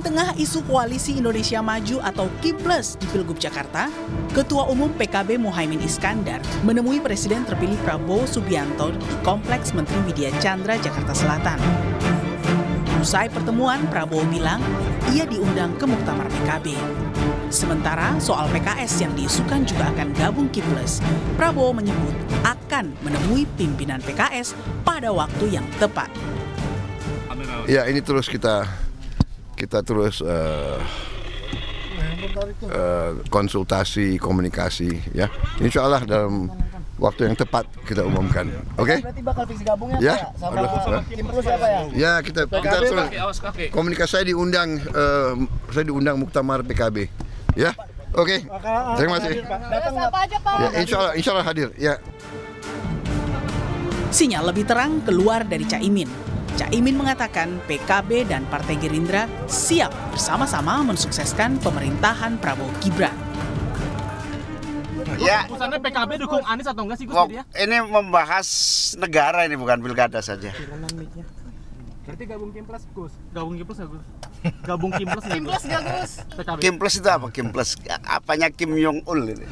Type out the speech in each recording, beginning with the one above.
Tengah isu koalisi Indonesia Maju atau KIPLES di Pilgub Jakarta, Ketua Umum PKB Mohaimin Iskandar menemui Presiden terpilih Prabowo Subianto di Kompleks Menteri Widya Chandra, Jakarta Selatan. Usai pertemuan, Prabowo bilang ia diundang ke Muktamar PKB. Sementara soal PKS yang diisukan juga akan gabung KIPLES, Prabowo menyebut akan menemui pimpinan PKS pada waktu yang tepat. Ya ini terus kita kita terus uh, uh, konsultasi komunikasi ya. Insya Allah dalam waktu yang tepat kita umumkan. Oke? Okay? berarti bakal fix gabungnya ya? Sama Aduh, tim terus apa ya? Ya kita kita terus komunikasi. Saya diundang uh, saya diundang muktamar PKB ya? Oke. Okay. terima kasih. Datang apa aja Pak? Ya Insya Allah Insya Allah hadir. Ya. Sinyal lebih terang keluar dari Caimin. Caimin mengatakan PKB dan Partai Gerindra siap bersama-sama mensukseskan pemerintahan Prabowo Gibran. Ya, Putusannya PKB dukung Anies atau enggak sih Gus kok jadi ya? ini membahas negara ini bukan pilkada saja. Berarti gabung Kimples Gus. Gabung Kimples enggak Gus? Gabung Kimples enggak Gus? gak Gus PKB. Kim plus itu apa? Kim plus apanya Kim Jong Il ini.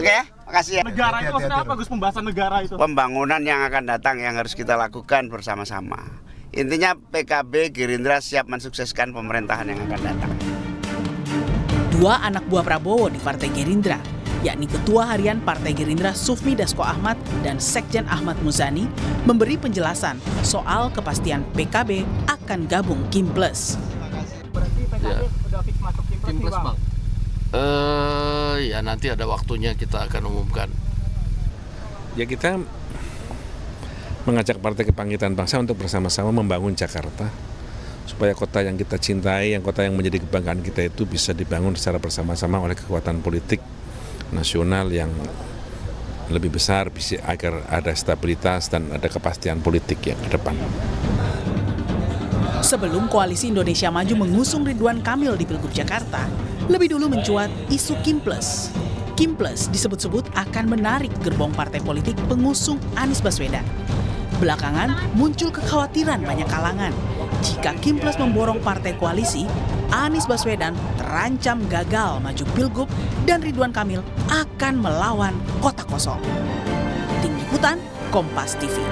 Oke, ya, makasih ya. Negara itu maksudnya apa Gus? Pembahasan negara itu. Pembangunan yang akan datang yang harus kita lakukan bersama-sama. Intinya PKB Gerindra siap mensukseskan pemerintahan yang akan datang. Dua anak buah Prabowo di Partai Gerindra, yakni Ketua Harian Partai Gerindra Sufmi Dasko Ahmad dan Sekjen Ahmad Muzani, memberi penjelasan soal kepastian PKB akan gabung Kim Plus. Berarti PKB Ya. udah fix masuk Kimples, nih, Kimples Bang. bang. Eh ya nanti ada waktunya kita akan umumkan. Ya kita mengajak Partai Kebangkitan Bangsa untuk bersama-sama membangun Jakarta supaya kota yang kita cintai, yang kota yang menjadi kebanggaan kita itu bisa dibangun secara bersama-sama oleh kekuatan politik nasional yang lebih besar bisa agar ada stabilitas dan ada kepastian politik yang ke depan. Sebelum Koalisi Indonesia Maju mengusung Ridwan Kamil di Pilgub Jakarta, lebih dulu mencuat isu Kim Plus. Disebut-sebut akan menarik gerbong partai politik pengusung Anies Baswedan. Belakangan muncul kekhawatiran banyak kalangan. Jika Kim Plus memborong partai koalisi, Anies Baswedan terancam gagal maju Pilgub dan Ridwan Kamil akan melawan kota kosong. Tim Liputan Kompas TV.